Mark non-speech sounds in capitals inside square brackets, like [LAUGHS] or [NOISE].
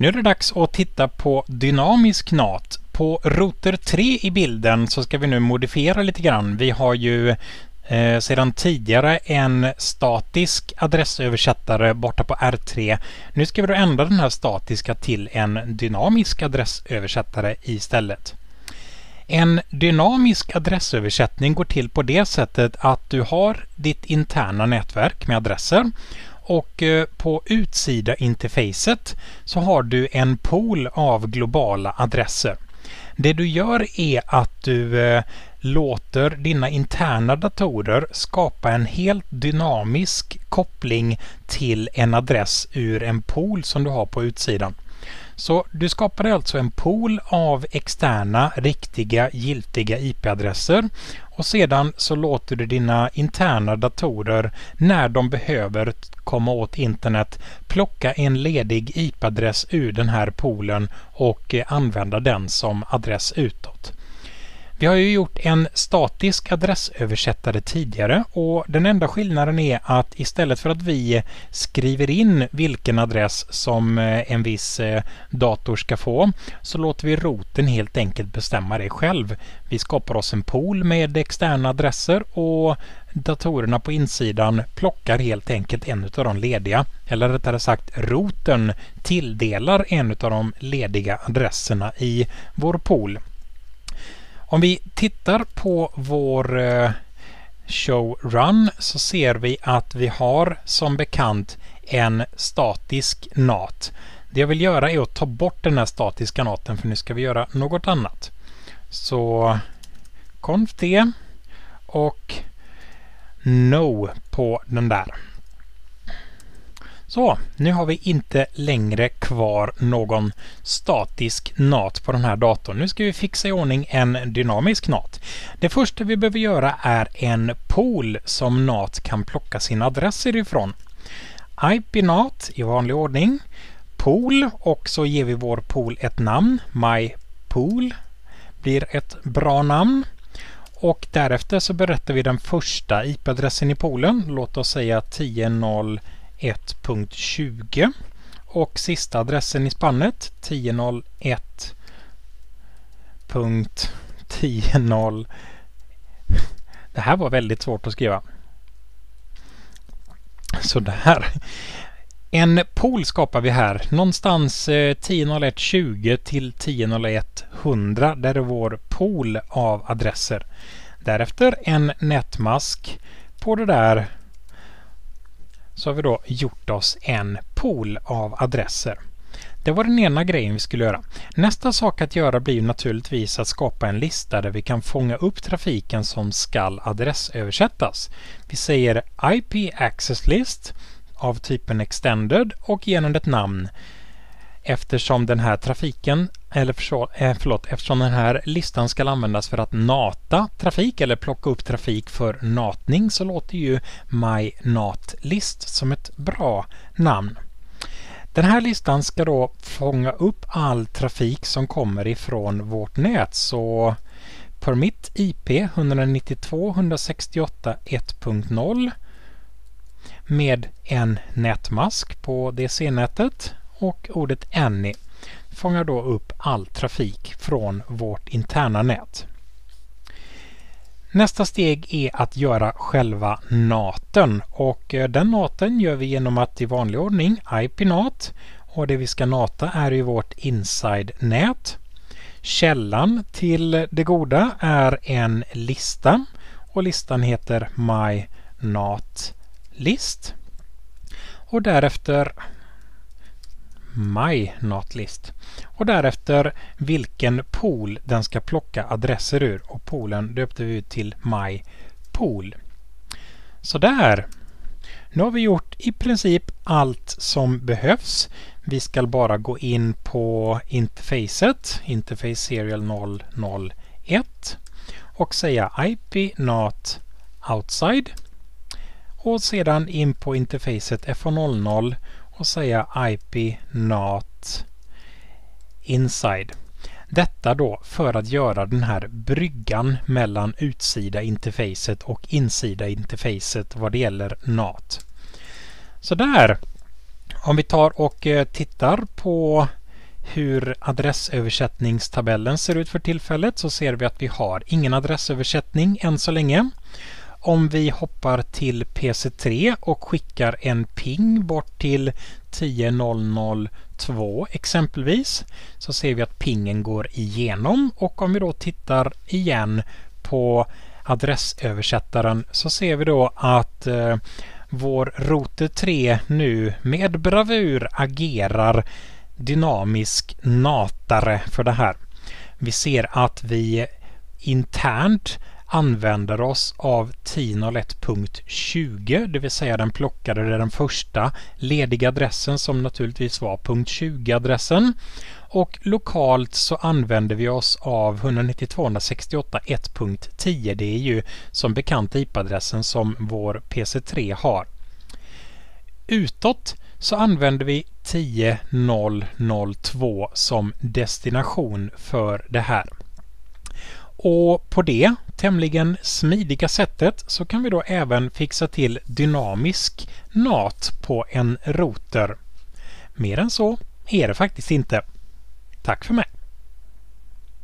Nu är det dags att titta på dynamisk NAT. På router 3 i bilden så ska vi nu modifiera lite grann. Vi har ju eh, sedan tidigare en statisk adressöversättare borta på R3. Nu ska vi då ändra den här statiska till en dynamisk adressöversättare istället. En dynamisk adressöversättning går till på det sättet att du har ditt interna nätverk med adresser och eh, på utsida interfacet så har du en pool av globala adresser. Det du gör är att du eh, låter dina interna datorer skapa en helt dynamisk koppling till en adress ur en pool som du har på utsidan. Så du skapar alltså en pool av externa, riktiga, giltiga IP-adresser och sedan så låter du dina interna datorer när de behöver komma åt internet plocka en ledig IP-adress ur den här poolen och eh, använda den som adress utåt. Vi har ju gjort en statisk adressöversättare tidigare och den enda skillnaden är att istället för att vi skriver in vilken adress som eh, en viss eh, dator ska få så låter vi roten helt enkelt bestämma det själv. Vi skapar oss en pool med externa adresser och datorerna på insidan plockar helt enkelt en av de lediga, eller rättare sagt roten tilldelar en av de lediga adresserna i vår pool. Om vi tittar på vår showrun show run så ser vi att vi har som bekant en statisk NAT. Det jag vill göra är att ta bort den här statiska NATen för nu ska vi göra något annat. Så conf och no på den där. Så, nu har vi inte längre kvar någon statisk NAT på den här datorn. Nu ska vi fixa i ordning en dynamisk NAT. Det första vi behöver göra är en pool som NAT kan plocka sina adresser ifrån. IP-NAT i vanlig ordning. Pool och så ger vi vår pool ett namn. MyPool blir ett bra namn. Och därefter så berättar vi den första IP-adressen i poolen. Låt oss säga 10.0 1.20 och sista adressen i spannet 10.01.10.0 [LAUGHS] Det här var väldigt svårt att skriva. Så där. En pool skapar vi här. Någonstans eh, 10.01.20 till 10.01.100. Där är vår pool av adresser. Därefter en nätmask på det där så har vi då gjort oss en pool av adresser. Det var den ena grejen vi skulle göra. Nästa sak att göra blir naturligtvis att skapa en lista där vi kan fånga upp trafiken som skall adressöversättas. Vi säger IP Access List av typen Extended och genom ett namn eftersom den här trafiken eller eh, förlåt, eftersom den här listan ska användas för att nata trafik eller plocka upp trafik för natning så låter ju MyNatList som ett bra namn. Den här listan ska då fånga upp all trafik som kommer ifrån vårt nät. Så permit IP 192.168.1.0 med en nätmask på DC-nätet och ordet any fångar då upp all trafik från vårt interna nät. Nästa steg är att göra själva naten och eh, den naten gör vi genom att i vanlig ordning IP-NAT och det vi ska nata är ju vårt inside-nät. Källan till det goda är en lista och listan heter MyNatList. Och därefter My Notlist och därefter vilken pool den ska plocka adresser ur och poolen döpte vi ut till My Pool. Sådär! Nu har vi gjort i princip allt som behövs. Vi ska bara gå in på interfacet, interface serial 001 och säga IP not outside och sedan in på interfacet F00 och säga IP NAT inside. Detta då för att göra den här bryggan mellan utsida interfacet och insida interfacet vad det gäller NAT. Så där. Om vi tar och eh, tittar på hur adressöversättningstabellen ser ut för tillfället så ser vi att vi har ingen adressöversättning än så länge. Om vi hoppar till PC3 och skickar en ping bort till 10002 exempelvis så ser vi att pingen går igenom och om vi då tittar igen på adressöversättaren så ser vi då att eh, vår router 3 nu med bravur agerar dynamisk natare för det här. Vi ser att vi internt använder oss av 10.01.20, det vill säga den plockade den första lediga adressen som naturligtvis var .20-adressen. Och lokalt så använder vi oss av 192.168.1.10. Det är ju som bekant IP-adressen som vår PC3 har. Utåt så använder vi 10.002 som destination för det här. Och på det tämligen smidiga sättet så kan vi då även fixa till dynamisk NAT på en router. Mer än så är det faktiskt inte. Tack för mig!